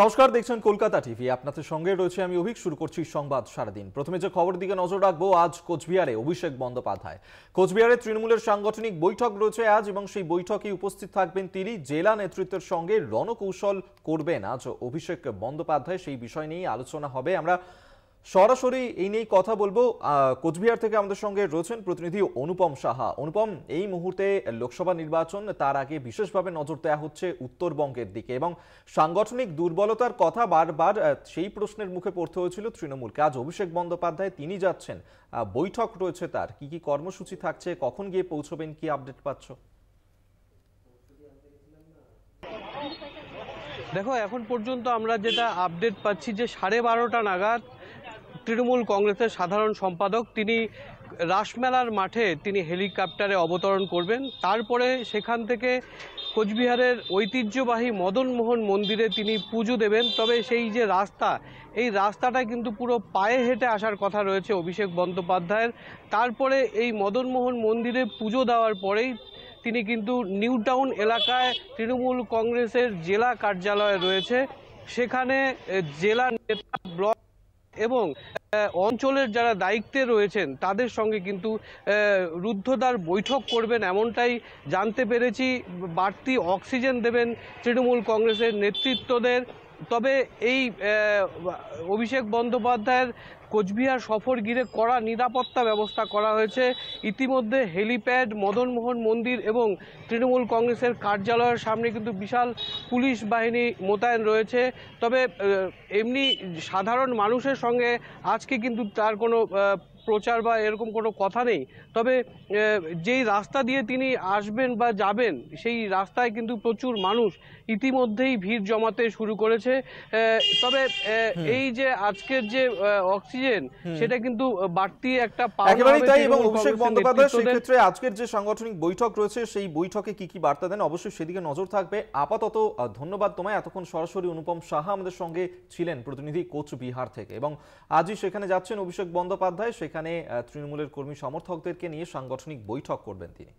নমস্কার, দেখছেন কলকাতা টিভি। আপনাদের সঙ্গে রয়েছে আমি অভিক, শুরু করছি সংবাদ সারাদিন। প্রথমে যে খবর দিকে নজর রাখব, আজ কোচবিহারে অভিষেক বন্দ্যোপাধ্যায়। কোচবিহারে তৃণমূলের সাংগঠনিক বৈঠক রয়েছে আজ এবং সেই বৈঠকে উপস্থিত থাকবেন তিনি। জেলা নেতৃত্বের সঙ্গে রণকৌশল করবেন। আজ অভিষেক বন্দ্যোপাধ্যায়, সেই বিষয় নিয়ে আলোচনা হবে। আমরা সরাসরি এই নিয়েই কথা বলব। কোচবিহার থেকে আমাদের সঙ্গে রয়েছেন প্রতিনিধি অনুপম সাহা। অনুপম, এই মুহূর্তে লোকসভা নির্বাচন, তার আগে বিশেষভাবে নজর দেওয়া হচ্ছে উত্তরবঙ্গের দিকে এবং সাংগঠনিক দুর্বলতার কথা বারবার সেই প্রশ্নের মুখে পড়তে হয়েছিল তৃণমূলকে। আজ অভিষেক বন্দ্যোপাধ্যায়, তিনি যাচ্ছেন। বৈঠক রয়েছে তার। কি কি কর্মসূচি থাকছে? কখন গিয়ে পৌঁছবেন? কি আপডেট পাচ্ছ? দেখো, এখন পর্যন্ত আমরা যেটা আপডেট পাচ্ছি যে সাড়ে বারোটা নাগাদ তৃণমূল কংগ্রেসের সাধারণ সম্পাদক, তিনি রাসমেলার মাঠে তিনি হেলিকপ্টারে অবতরণ করবেন। তারপরে সেখান থেকে কোচবিহারের ঐতিহ্যবাহী মদনমোহন মন্দিরে তিনি পুজো দেবেন। তবে সেই যে রাস্তা, এই রাস্তাটা কিন্তু পুরো পায়ে হেঁটে আসার কথা রয়েছে অভিষেক বন্দ্যোপাধ্যায়ের। তারপরে এই মদনমোহন মন্দিরে পুজো দেওয়ার পরেই তিনি কিন্তু নিউ টাউন এলাকায় তৃণমূল কংগ্রেসের জেলা কার্যালয় রয়েছে। সেখানে জেলা নেতা ব্লক এবং অঞ্চলের যারা দায়িত্বে রয়েছেন, তাদের সঙ্গে কিন্তু রুদ্ধদ্বার বৈঠক করবেন এমনটাই জানতে পেরেছি। বাড়তি অক্সিজেন দেবেন তৃণমূল কংগ্রেসের নেতৃত্বদের। তবে এই অভিষেক বন্দ্যোপাধ্যায়ের কোচবিহার সফর ঘিরে কড়া নিরাপত্তা ব্যবস্থা করা হয়েছে। ইতিমধ্যে হেলিপ্যাড মদনমোহন মন্দির এবং তৃণমূল কংগ্রেসের কার্যালয়ের সামনে কিন্তু বিশাল পুলিশ বাহিনী মোতায়েন রয়েছে। তবে এমনি সাধারণ মানুষের সঙ্গে আজকে কিন্তু তার কোনো প্রচার বা এরকম কোনো কথা নেই। তবে যেই রাস্তা দিয়ে তিনি আসবেন বা যাবেন সেই রাস্তায় কিন্তু প্রচুর মানুষ ইতিমধ্যেই ভিড় জমাতে শুরু করেছে। তবে এই যে আজকের যে আহ, অক্সিজেন সেটা কিন্তু বাড়তি একটা একেবারেই তাই এবং অভিষেক বন্দ্যোপাধ্যায় সেক্ষেত্রে আজকের যে সাংগঠনিক বৈঠক রয়েছে সেই বৈঠকে কি কি বার্তা দেন? অবশ্যই সেদিকে নজর থাকবে। আপাতত ধন্যবাদ তোমায়। এতক্ষণ সরাসরি অনুপম সাহা আমাদের সঙ্গে ছিলেন প্রতিনিধি কোচবিহার থেকে। এবং আজই সেখানে যাচ্ছেন অভিষেক বন্দ্যোপাধ্যায়। সেখানে তৃণমূলের কর্মী সমর্থকদেরকে নিয়ে সাংগঠনিক বৈঠক করবেন তিনি।